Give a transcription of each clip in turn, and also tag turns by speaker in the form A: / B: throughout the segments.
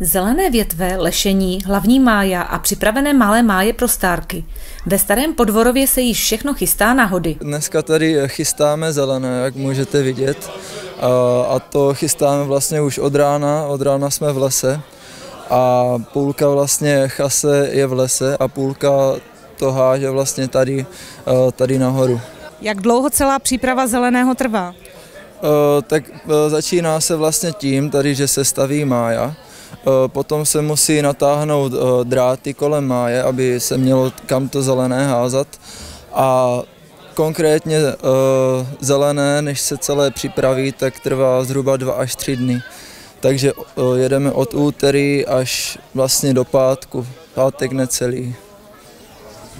A: Zelené větve, lešení, hlavní mája a připravené malé máje pro stárky. Ve starém podvorově se již všechno chystá na hody.
B: Dneska tady chystáme zelené, jak můžete vidět. A to chystáme vlastně už od rána, od rána jsme v lese. A půlka vlastně chase je v lese a půlka to háže vlastně tady, tady nahoru.
A: Jak dlouho celá příprava zeleného trvá?
B: Tak začíná se vlastně tím, tady, že se staví mája potom se musí natáhnout eh, dráty kolem máje, aby se mělo kam to zelené házat. A konkrétně eh, zelené, než se celé připraví, tak trvá zhruba dva až tři dny. Takže jedeme od úterý až vlastně do pátku, pátek necelý.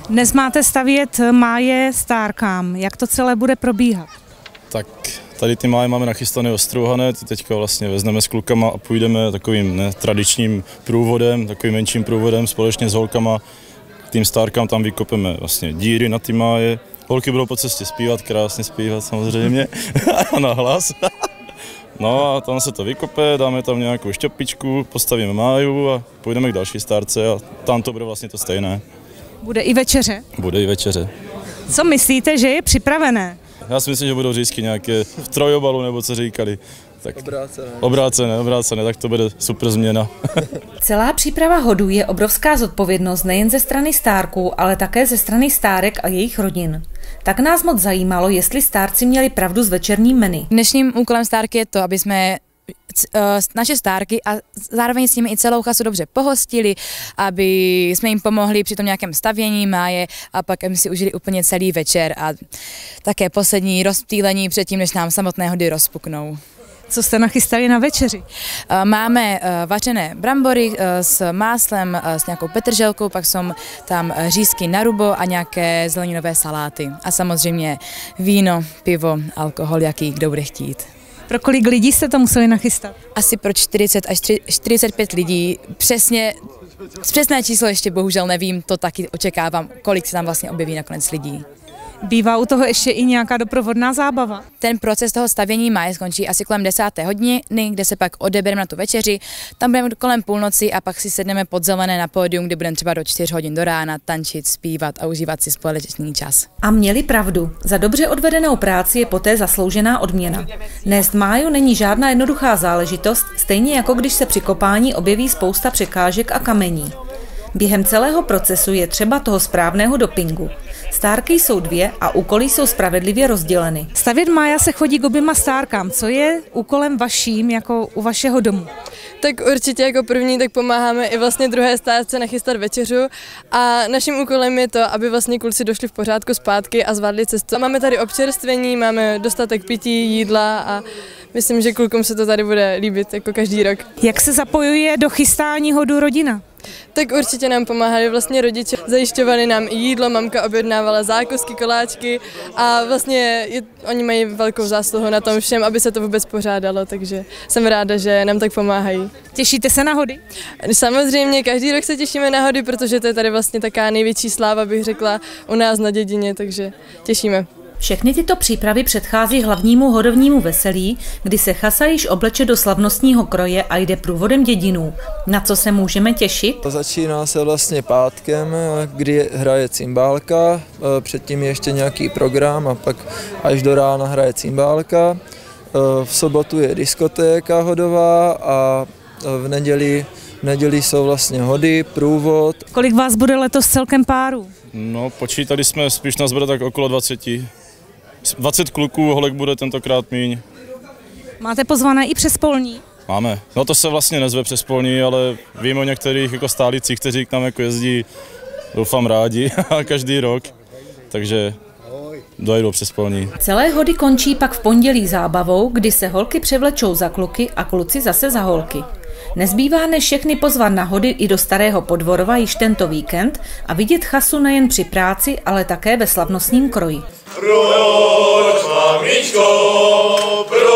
A: Dnes máte stavět máje stárkám. Jak to celé bude probíhat?
C: Tak Tady ty máje máme nachystané ostrouhané, ty teďka vlastně vezmeme s klukama a půjdeme takovým netradičním průvodem, takovým menším průvodem společně s holkama. K tým stárkám tam vykopeme vlastně díry na ty máje. Holky budou po cestě zpívat, krásně zpívat samozřejmě na hlas. No a tam se to vykope, dáme tam nějakou šťopičku, postavíme máju a půjdeme k další stárce a tam to bude vlastně to stejné.
A: Bude i večeře?
C: Bude i večeře.
A: Co myslíte, že je připravené?
C: Já si myslím, že budou řízky nějaké v trojobalu, nebo co říkali.
B: Tak obrácené.
C: Obrácené, obrácené, tak to bude super změna.
A: Celá příprava hodů je obrovská zodpovědnost nejen ze strany stárků, ale také ze strany stárek a jejich rodin. Tak nás moc zajímalo, jestli stárci měli pravdu s večerním menu.
D: Dnešním úkolem stárky je to, aby jsme naše stárky a zároveň s nimi i celou chasu dobře pohostili, aby jsme jim pomohli při tom nějakém stavění máje a pak jsme si užili úplně celý večer a také poslední rozptýlení předtím, než nám samotné hody rozpuknou.
A: Co jste nachystali na večeři?
D: Eh, máme eh, vařené brambory s máslem, s nějakou petrželkou, pak jsou tam řízky na rubo a nějaké zeleninové saláty. A samozřejmě víno, pivo, alkohol, jaký kdo bude chtít.
A: Pro kolik lidí jste to museli nachystat?
D: Asi pro 40 až 45 lidí. Přesně Přesné číslo ještě bohužel nevím, to taky očekávám, kolik se tam vlastně objeví nakonec lidí.
A: Bývá u toho ještě i nějaká doprovodná zábava?
D: Ten proces toho stavění má skončí asi kolem desáté hodiny, kde se pak odebereme na tu večeři. Tam budeme kolem půlnoci a pak si sedneme pod zelené na pódium, kde budeme třeba do 4 hodin do rána tančit, zpívat a užívat si společný čas.
A: A měli pravdu. Za dobře odvedenou práci je poté zasloužená odměna. Nést máju není žádná jednoduchá záležitost, stejně jako když se při kopání objeví spousta překážek a kamení. Během celého procesu je třeba toho správného dopingu. Stárky jsou dvě a úkoly jsou spravedlivě rozděleny. Stavět mája se chodí k oběma stárkám. Co je úkolem vaším jako u vašeho domu?
E: Tak určitě jako první tak pomáháme i vlastně druhé stárce nachystat večeřu a naším úkolem je to, aby vlastně kluci došli v pořádku zpátky a zvládli cestu. A máme tady občerstvení, máme dostatek pití, jídla a myslím, že klukům se to tady bude líbit jako každý rok.
A: Jak se zapojuje do chystání hodu rodina?
E: Tak určitě nám pomáhali vlastně rodiče, zajišťovali nám i jídlo, mamka objednávala zákusky, koláčky a vlastně je, oni mají velkou zásluhu na tom všem, aby se to vůbec pořádalo, takže jsem ráda, že nám tak pomáhají.
A: Těšíte se na hody?
E: Samozřejmě, každý rok se těšíme na hody, protože to je tady vlastně taká největší sláva, bych řekla, u nás na dědině, takže těšíme.
A: Všechny tyto přípravy předchází hlavnímu hodovnímu veselí, kdy se chasa již obleče do slavnostního kroje a jde průvodem dědinů. Na co se můžeme těšit?
B: Začíná se vlastně pátkem, kdy hraje cymbálka, e, předtím ještě nějaký program a pak až do rána hraje cymbálka. E, v sobotu je diskotéka hodová a e, v neděli, v neděli jsou vlastně hody, průvod.
A: Kolik vás bude letos celkem párů?
C: No, počítali jsme spíš nás bude tak okolo 20. 20 kluků, holek bude tentokrát míň.
A: Máte pozvané i přes polní?
C: Máme. No to se vlastně nezve přes polní, ale vím o některých jako stálících, kteří k nám jako jezdí, doufám rádi, každý rok. Takže dojedou přes polní.
A: Celé hody končí pak v pondělí zábavou, kdy se holky převlečou za kluky a kluci zase za holky. Nezbývá než všechny pozvat na hody i do Starého Podvorova již tento víkend a vidět chasu nejen při práci, ale také ve slavnostním kroji. Proč, mamičko, proč?